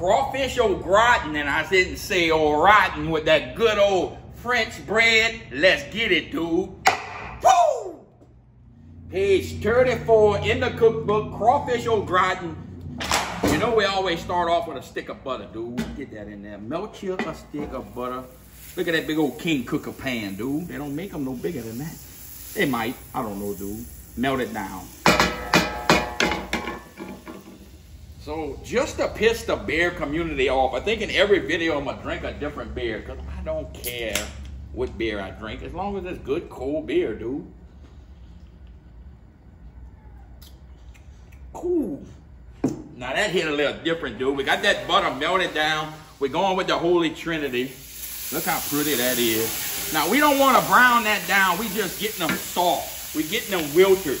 crawfish au gratin, and I didn't say au rotten with that good old French bread. Let's get it, dude. Woo! Page 34 in the cookbook, crawfish au gratin. You know we always start off with a stick of butter, dude. Get that in there. Melt you a stick of butter. Look at that big old King Cooker pan, dude. They don't make them no bigger than that. They might. I don't know, dude. Melt it down. So just to piss the beer community off, I think in every video I'm gonna drink a different beer because I don't care what beer I drink as long as it's good cold beer, dude. Cool. Now that hit a little different, dude. We got that butter melted down. We're going with the Holy Trinity. Look how pretty that is. Now we don't want to brown that down. We just getting them soft. We getting them wilted.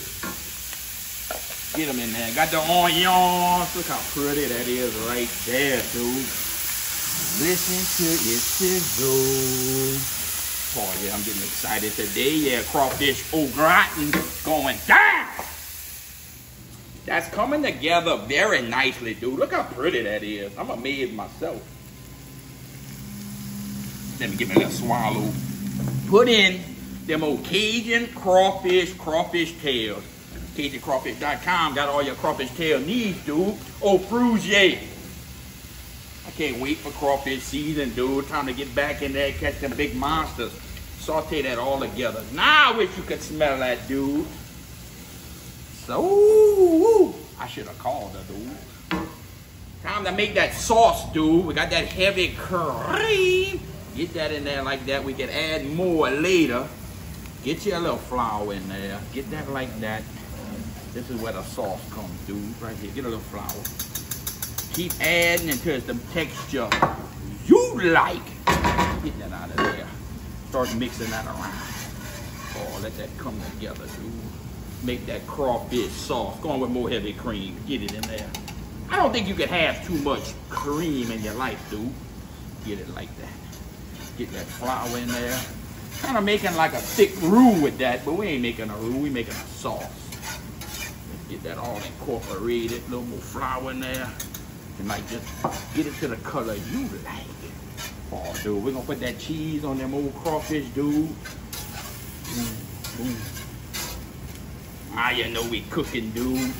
Get them in there. Got the onions. Look how pretty that is right there, dude. Listen to it sizzle. Oh yeah, I'm getting excited today. Yeah, crawfish au gratin going down. That's coming together very nicely, dude. Look how pretty that is. I'm amazed myself. Let me give me a swallow. Put in them old Cajun crawfish, crawfish tails. CajunCrawfish.com got all your crawfish tail needs, dude. Oh, Frugier. I can't wait for crawfish season, dude. Time to get back in there, catch them big monsters. Saute that all together. Now I wish you could smell that, dude. So, I should have called her, dude. Time to make that sauce, dude. We got that heavy cream. Get that in there like that. We can add more later. Get you a little flour in there. Get that like that. This is where the sauce comes, dude. Right here. Get a little flour. Keep adding until it's the texture you like. Get that out of there. Start mixing that around. Oh, let that come together, dude. Make that crawfish sauce. Going with more heavy cream. Get it in there. I don't think you can have too much cream in your life, dude. Get it like that. Get that flour in there. Kind of making like a thick roux with that, but we ain't making a roux, we making a sauce. Get that all incorporated, a little more flour in there. And like just get it to the color you like. Oh, dude, we're gonna put that cheese on them old crawfish, dude. Mm, mm. Ah, you know we cooking, dude.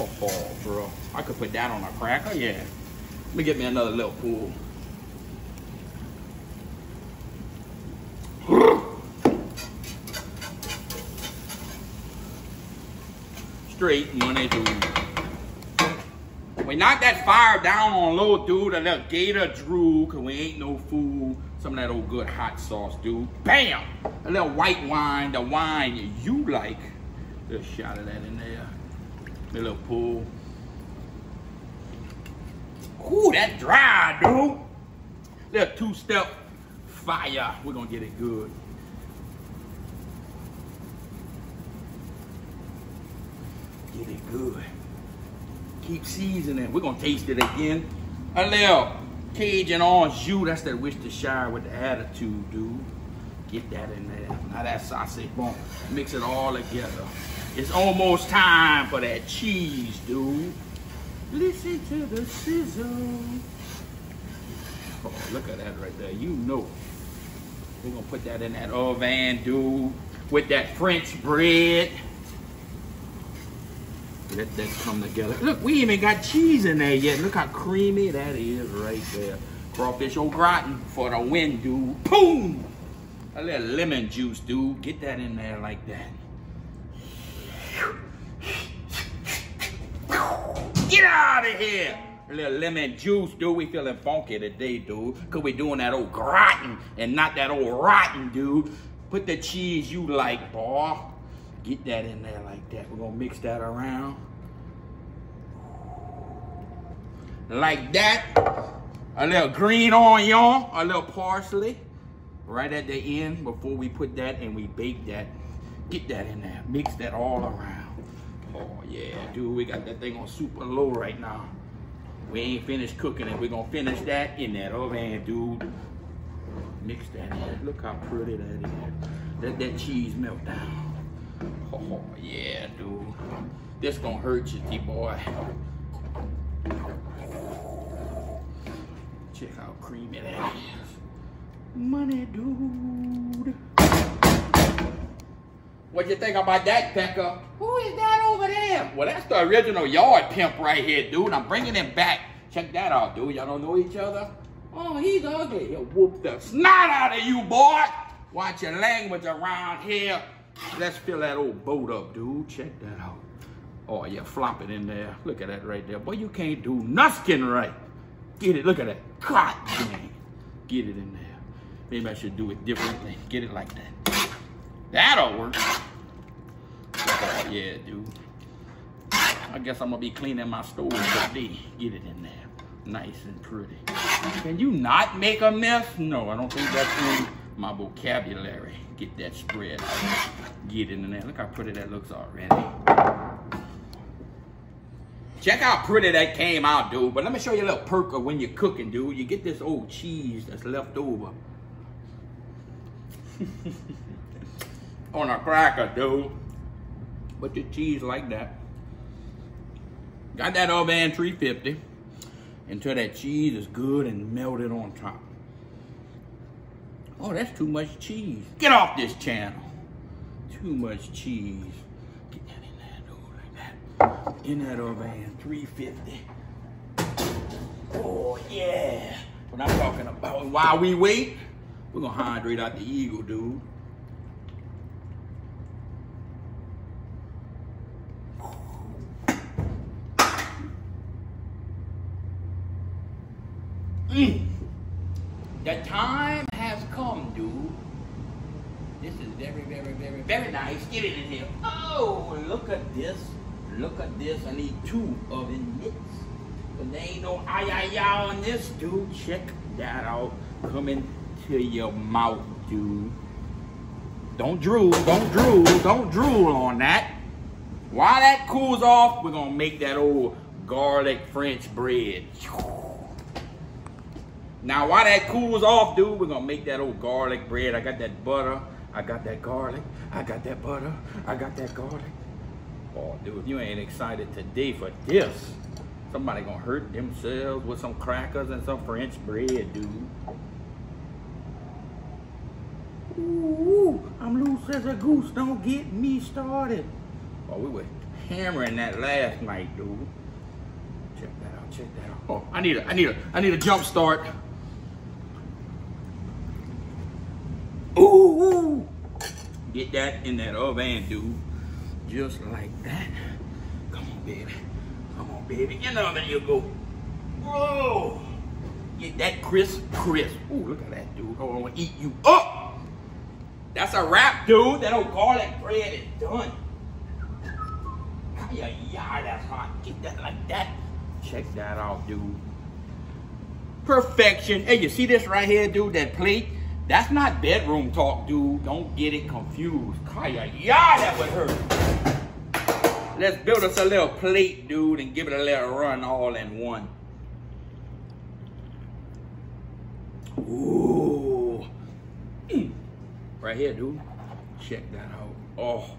Oh, bro. I could put that on a cracker, yeah. Let me get me another little pool. Straight money, dude. We knock that fire down on low, dude. A little gator drool, cause we ain't no fool. Some of that old good hot sauce, dude. Bam! A little white wine, the wine you like. Little shot of that in there. A little pull. Ooh, that dry, dude. Little two-step fire. We're gonna get it good. Get it good. Keep seasoning. We're gonna taste it again. A little Cajun orange jus. That's that Worcestershire with the attitude, dude. Get that in there. Now that sausage bone. Mix it all together. It's almost time for that cheese, dude. Listen to the sizzle. Oh, look at that right there. You know. We're gonna put that in that oven, dude, with that French bread. Let that come together. Look, we even got cheese in there yet. Look how creamy that is right there. Crawfish au gratin for the win, dude. Boom! A little lemon juice, dude. Get that in there like that. Get out of here! A little lemon juice, dude. We feeling funky today, dude. Cause we doing that old gratin and not that old rotten, dude. Put the cheese you like, boy. Get that in there like that. We're gonna mix that around. Like that. A little green onion, a little parsley. Right at the end before we put that and we bake that. Get that in there. Mix that all around. Oh yeah, dude, we got that thing on super low right now. We ain't finished cooking it. We're gonna finish that in that oven, dude. Mix that in. Look how pretty that is. Let that cheese melt down. Oh yeah, dude. This gonna hurt you, T-boy. Check how creamy that is. Money, dude. What you think about that, Becca? Who is that over there? Well, that's the original yard pimp right here, dude. I'm bringing him back. Check that out, dude. Y'all don't know each other? Oh, he's ugly. He'll whoop the snot out of you, boy. Watch your language around here. Let's fill that old boat up, dude. Check that out. Oh, yeah, flop it in there. Look at that right there. Boy, you can't do nothing right. Get it. Look at that. God dang. Get it in there. Maybe I should do it differently. Get it like that. That'll work. Oh, yeah, dude. I guess I'm going to be cleaning my stove today. Get it in there. Nice and pretty. Can you not make a mess? No, I don't think that's in my vocabulary. Get that spread. Get in there. Look how pretty that looks already. Check how pretty that came out, dude. But let me show you a little perk of when you're cooking, dude. You get this old cheese that's left over. On a cracker, dude. Put your cheese like that. Got that oven 350 until that cheese is good and melted on top. Oh, that's too much cheese. Get off this channel. Too much cheese. Get that in there, dude, like that. In that oven, 350. Oh, yeah. What I'm talking about. While we wait, we're gonna hydrate out the eagle, dude. Mm. The time has come, dude. This is very, very, very, very nice. Get it in here. Oh, look at this. Look at this. I need two oven mitts. But there ain't no ay ay ay on this, dude. Check that out. Coming to your mouth, dude. Don't drool, don't drool, don't drool on that. While that cools off, we're gonna make that old garlic French bread. Now, while that cools off, dude, we're gonna make that old garlic bread. I got that butter, I got that garlic, I got that butter, I got that garlic. Oh, dude, if you ain't excited today for this, somebody gonna hurt themselves with some crackers and some French bread, dude. Ooh, I'm loose as a goose. Don't get me started. Oh, we were hammering that last night, dude. Check that out. Check that out. Oh, I need a, I need a, I need a jump start. Ooh. Get that in that oven, dude. Just like that. Come on, baby. Come on, baby. In the oven you go. Whoa. Get that crisp, crisp. Ooh, look at that, dude. Oh, I want to eat you up. That's a wrap, dude. That old garlic bread is done. Yeah, yeah, that's hot. Get that like that. Check that out, dude. Perfection. Hey, you see this right here, dude? That plate? That's not bedroom talk, dude. Don't get it confused. Kaya, yeah, that would hurt. Let's build us a little plate, dude, and give it a little run all in one. Ooh. Mm. Right here, dude. Check that out. Oh,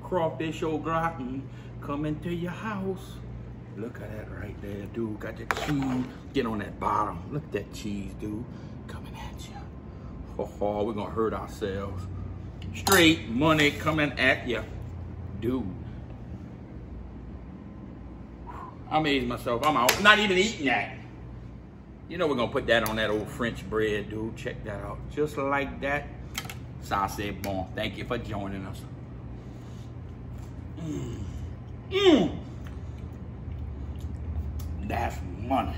crawfish au gratin coming to your house. Look at that right there, dude. Got the cheese. Get on that bottom. Look at that cheese, dude. We're gonna hurt ourselves. Straight money coming at you, dude. I amazed myself. I'm out. Not even eating that. You know we're gonna put that on that old French bread, dude. Check that out. Just like that. Ça c'est bon. Thank you for joining us. Mmm. Mmm. That's money.